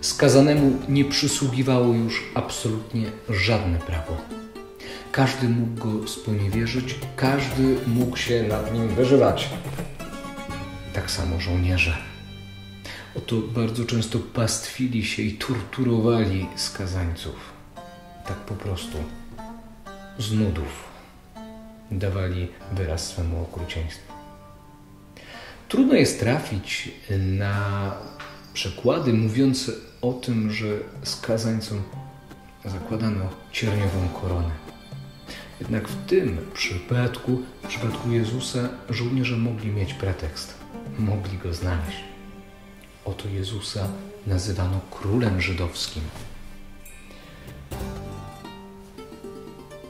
skazanemu nie przysługiwało już absolutnie żadne prawo. Każdy mógł go sponiewierzyć, każdy mógł się nad nim wyżywać. Tak samo żołnierze. Oto bardzo często pastwili się i torturowali skazańców. Tak po prostu, z nudów, dawali wyraz swemu okrucieństwu. Trudno jest trafić na przykłady mówiące o tym, że skazańcom zakładano cierniową koronę. Jednak w tym przypadku, w przypadku Jezusa, żołnierze mogli mieć pretekst, mogli go znaleźć. Oto Jezusa nazywano królem żydowskim.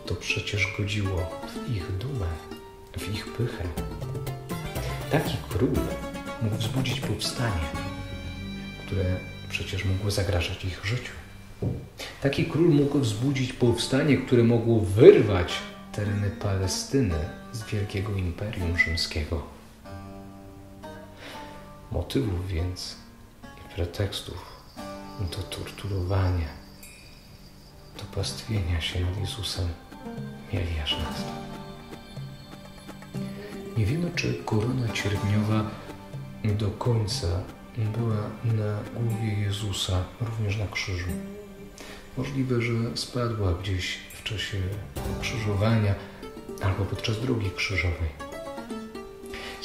To przecież godziło w ich dumę, w ich pychę. Taki król mógł wzbudzić powstanie, które przecież mogło zagrażać ich życiu. Taki król mógł wzbudzić powstanie, które mogło wyrwać tereny Palestyny z wielkiego imperium rzymskiego. Motywów więc i pretekstów do torturowania, do pastwienia się nad Jezusem mieli aż nas. Nie wiemy, czy korona cierpniowa do końca była na głowie Jezusa, również na krzyżu. Możliwe, że spadła gdzieś w czasie krzyżowania albo podczas drogi krzyżowej.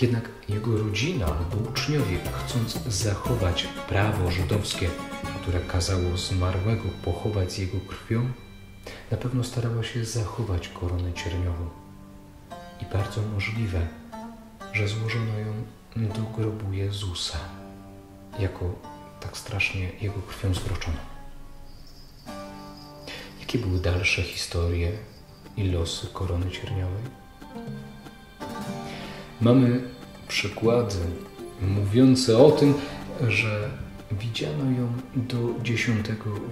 Jednak jego rodzina albo uczniowie, chcąc zachować prawo żydowskie, które kazało zmarłego pochować z jego krwią, na pewno starała się zachować koronę cierniową. I bardzo możliwe, że złożono ją do grobu Jezusa, jako tak strasznie jego krwią zwroczoną. Jakie były dalsze historie i losy korony cierniowej? Mamy przykłady mówiące o tym, że widziano ją do X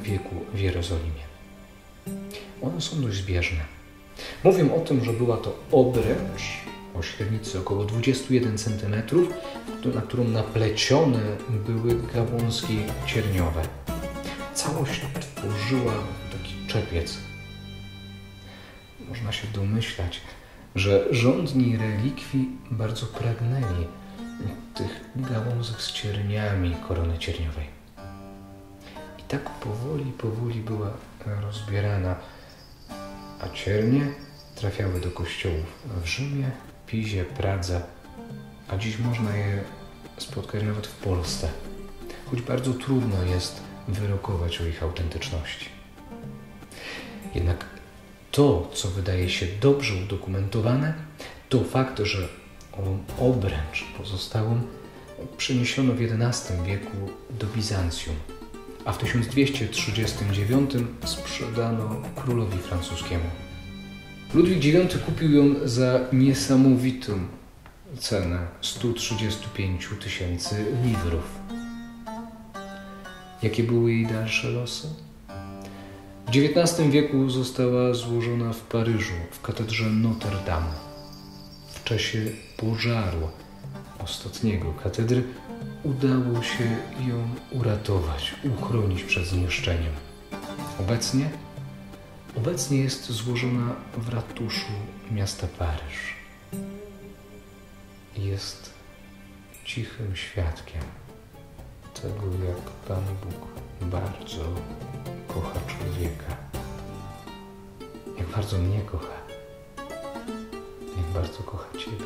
wieku w Jerozolimie. One są dość zbieżne. Mówią o tym, że była to obręcz o średnicy około 21 cm, na którą naplecione były gałązki cierniowe. Całość tworzyła taki czepiec. Można się domyślać, że rządni relikwii bardzo pragnęli tych gałązek z cierniami korony cierniowej. I tak powoli, powoli była rozbierana, a ciernie trafiały do kościołów w Rzymie, Pizie, Pradze, a dziś można je spotkać nawet w Polsce, choć bardzo trudno jest wyrokować o ich autentyczności. Jednak to, co wydaje się dobrze udokumentowane, to fakt, że obręcz pozostałą przeniesiono w XI wieku do Bizancjum, a w 1239 sprzedano królowi francuskiemu. Ludwik IX kupił ją za niesamowitą cenę 135 tysięcy liwrów. Jakie były jej dalsze losy? W XIX wieku została złożona w Paryżu, w katedrze Notre Dame. W czasie pożaru ostatniego katedry udało się ją uratować, uchronić przed zniszczeniem. Obecnie Obecnie jest złożona w ratuszu miasta Paryż. Jest cichym świadkiem tego, jak Pan Bóg bardzo kocha człowieka. Jak bardzo mnie kocha. Jak bardzo kocha Ciebie.